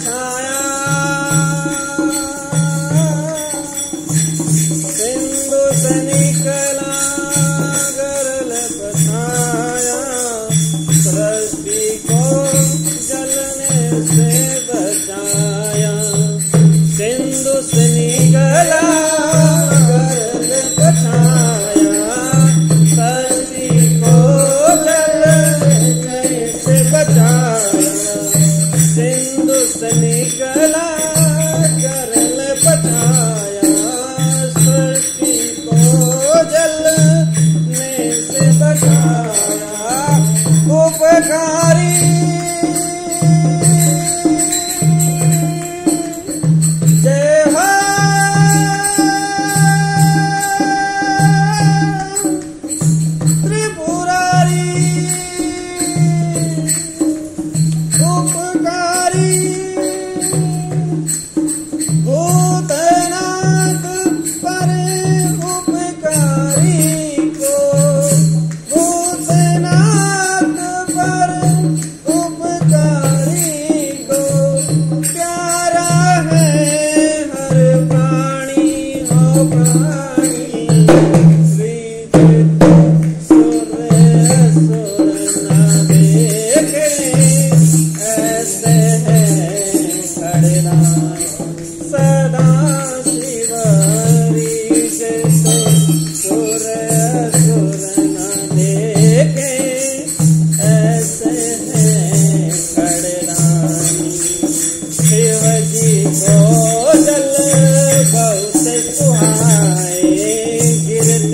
time.